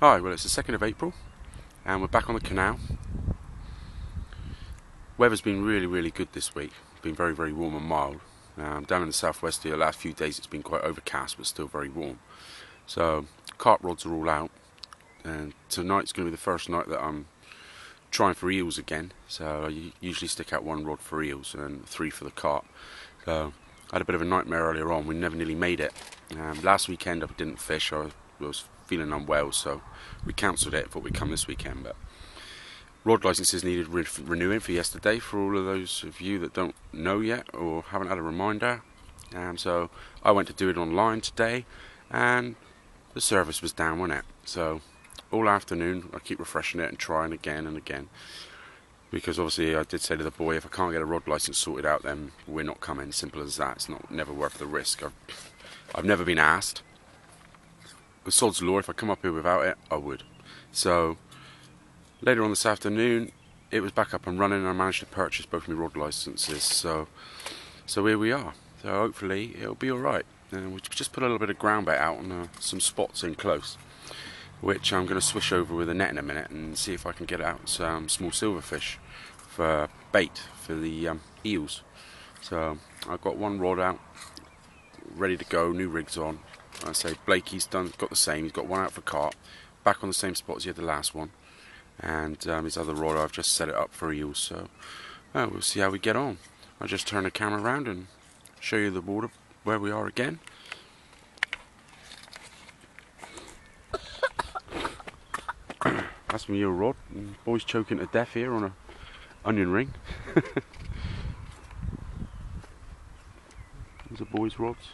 Hi, well it's the 2nd of April and we're back on the canal. Weather's been really, really good this week. Been very, very warm and mild. Um, down in the southwest the last few days it's been quite overcast but still very warm. So carp rods are all out and tonight's going to be the first night that I'm trying for eels again. So I usually stick out one rod for eels and three for the carp. So I had a bit of a nightmare earlier on. We never nearly made it. Um, last weekend I didn't fish. I was feeling unwell, so we cancelled it. Thought we'd come this weekend, but rod licenses needed re- renewing for yesterday. For all of those of you that don't know yet or haven't had a reminder, um, so I went to do it online today, and the service was down, wasn't it? So all afternoon I keep refreshing it and trying again and again because obviously I did say to the boy, if I can't get a rod license sorted out, then we're not coming. Simple as that. It's not never worth the risk. I've, I've never been asked. Sod's law, if I come up here without it, I would. So later on this afternoon, it was back up and running, and I managed to purchase both my rod licenses. So, so here we are. So hopefully it'll be all right. And we just put a little bit of ground bait out on uh, some spots in close which I'm going to swish over with a net in a minute and see if I can get out some small silverfish for bait for the um, eels. So I've got one rod out, ready to go, new rigs on. I say Blakey's done, got the same. He's got one out for carp, back on the same spot as he had the last one, and um, his other rod I've just set it up for eels. So uh, we'll see how we get on. I'll just turn the camera around and show you the water where we are again. That's my eel rod. boy's choking to death here on a onion ring. These are boys' rods.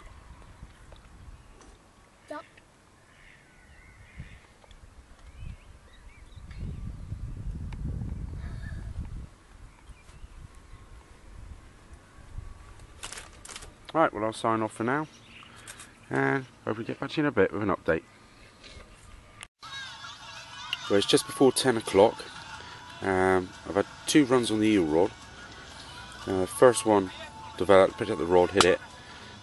Right, well I'll sign off for now and hopefully get back to you in a bit with an update. Well, it's just before 10 o'clock. Um, I've had two runs on the eel rod. Uh, first one developed, picked up the rod, hit it.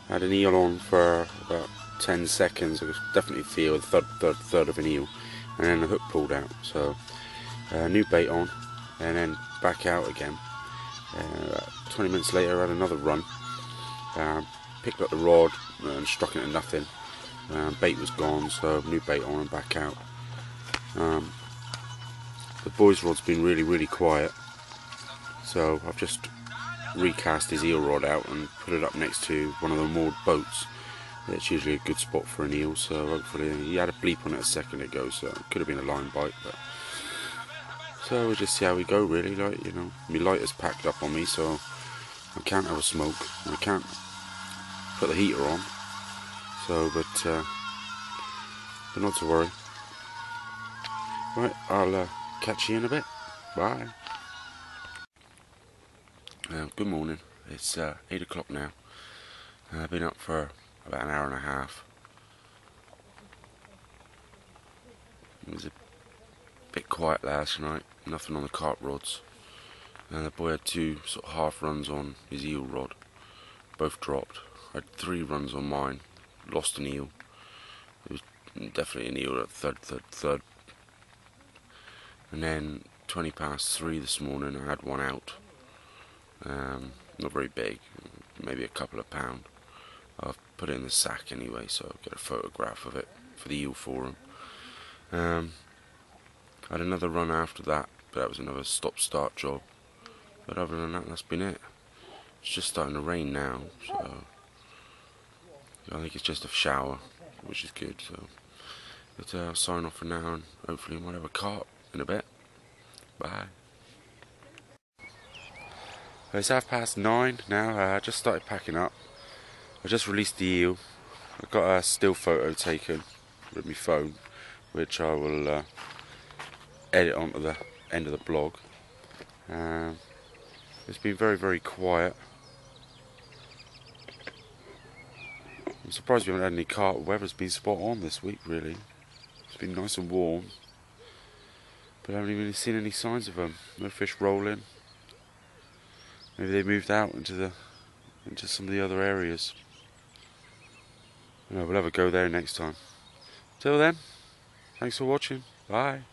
Had an eel on for about 10 seconds. I could definitely feel the third, third, third of an eel. And then the hook pulled out. So, uh, new bait on. And then back out again. Uh, 20 minutes later, I had another run. Um, picked up the rod and struck it at nothing. Um, bait was gone, so new bait on and back out. Um, the boys rod's been really really quiet so I've just recast his eel rod out and put it up next to one of the moored boats it's usually a good spot for an eel so hopefully he had a bleep on it a second ago so it could have been a line bite but so we'll just see how we go really like you know my lighter's packed up on me so I can't have a smoke I can't put the heater on so but uh, but not to worry Right, I'll uh, catch you in a bit. Bye. Uh, good morning. It's uh, 8 o'clock now. I've been up for about an hour and a half. It was a bit quiet last night, nothing on the carp rods. And the boy had two sort of half runs on his eel rod. Both dropped. I had three runs on mine, lost an eel. It was definitely an eel at third, third, third. And then 20 past three this morning I had one out. Um, not very big. Maybe a couple of pound. I've put it in the sack anyway so I'll get a photograph of it for the eel forum um, I had another run after that but that was another stop start job but other than that that's been it it's just starting to rain now so I think it's just a shower which is good so but uh, I'll sign off for now and hopefully we might have a carp in a bit. Bye. It's half past nine now. Uh, I just started packing up. I just released the eel. I got a still photo taken with my phone, which I will uh, edit onto the end of the blog. Um, it's been very, very quiet. I'm surprised we haven't had any carp. Weather's been spot on this week, really. It's been nice and warm. But I haven't even seen any signs of them. No fish rolling. Maybe they moved out into the into some of the other areas. we'll have a go there next time. Till then, thanks for watching. Bye.